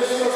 Yes.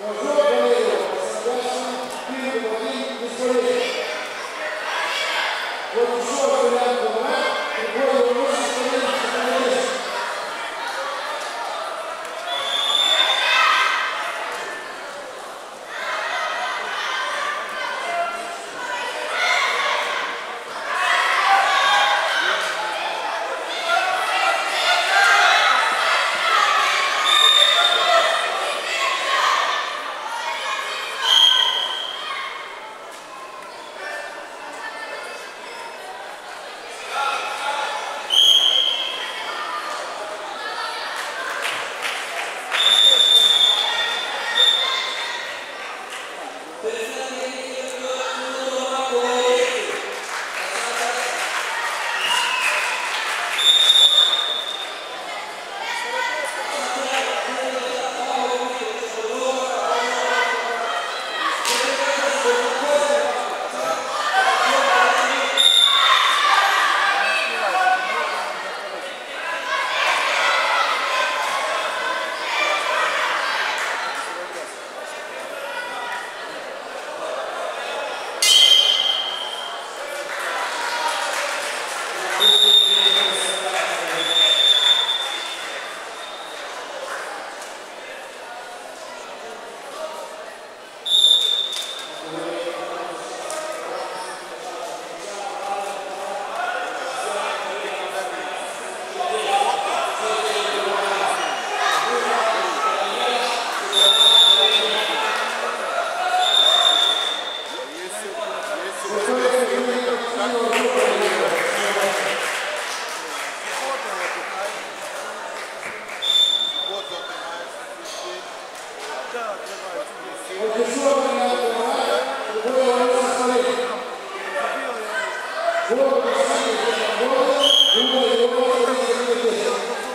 Thank you. Thank you.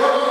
네.